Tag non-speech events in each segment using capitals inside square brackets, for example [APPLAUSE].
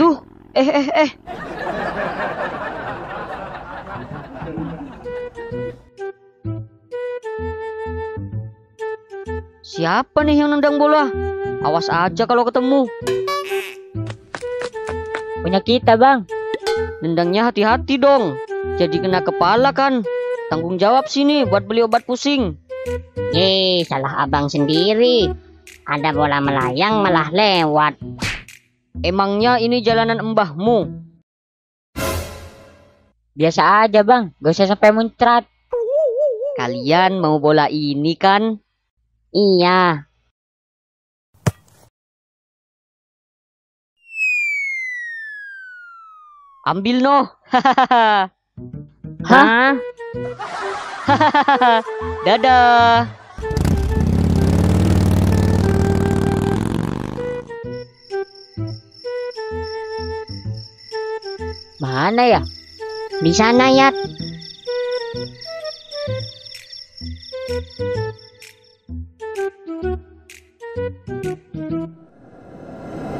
Aduh, eh eh eh. Siapa nih yang nendang bola? Awas aja kalau ketemu. Punya kita, Bang. Nendangnya hati-hati dong. Jadi kena kepala kan. Tanggung jawab sini buat beli obat pusing. Ye, salah abang sendiri. Ada bola melayang malah lewat. Emangnya ini jalanan embahmu? Biasa aja, Bang. Gak usah sampai muncrat. Kalian mau bola ini kan? Iya, Ambil noh. Hah? [LAUGHS] [LAUGHS] Dadah. Mana ya? Di sana ya.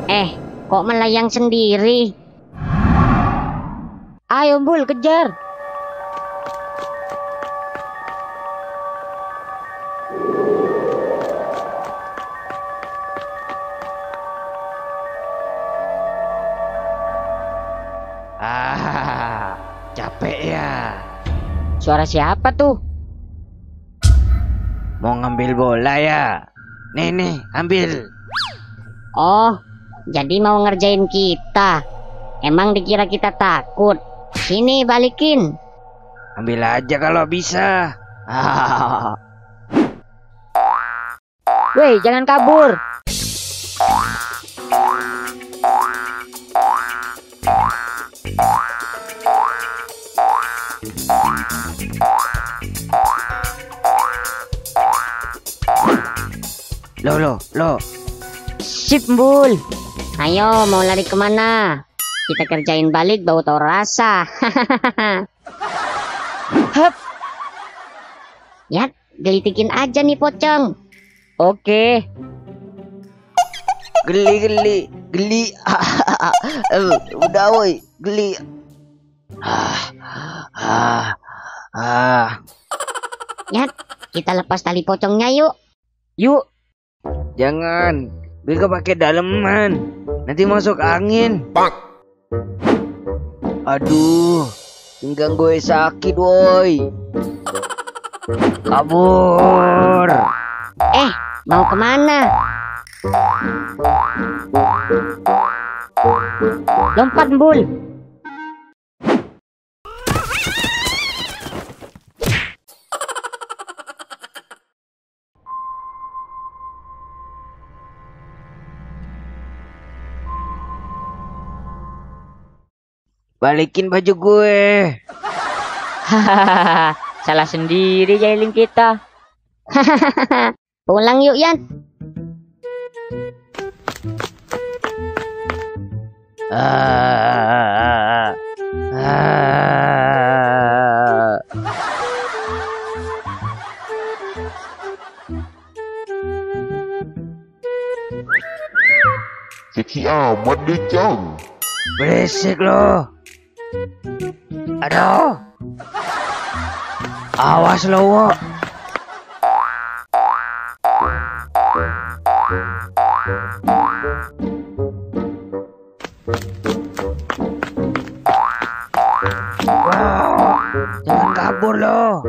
Eh, kok melayang sendiri? Ayo, Bul, kejar. Ah, capek ya. Suara siapa tuh? Mau ngambil bola ya? Nih nih, ambil. Oh, jadi mau ngerjain kita. Emang dikira kita takut? Sini balikin. Ambil aja kalau bisa. Ah, Weh, jangan kabur. Lo lo lo. Sip, Bul. Ayo, mau lari ke mana? Kita kerjain balik bau tau rasa. [LAUGHS] Hup. ya, gelitikin aja nih pocong. Oke. Geli geli geli. [LAUGHS] Eh, Udah woi, geli. Ah, ah, ah. Ya, kita lepas tali pocongnya yuk. Yuk. Jangan. Bego pakai daleman. Nanti masuk angin. Aduh. Pinggang gue sakit woi. Kabur. Eh, mau ke mana? Lompat, Bul. Balikin baju gue. Hahaha. [LAUGHS] Salah sendiri jahilin kita. [LAUGHS] Pulang yuk, Yan. Ah, ah. Seksi amat deh, Cang. Berisik lo. Aduh. Awas lo, Wo. Wow, jangan kabur lo.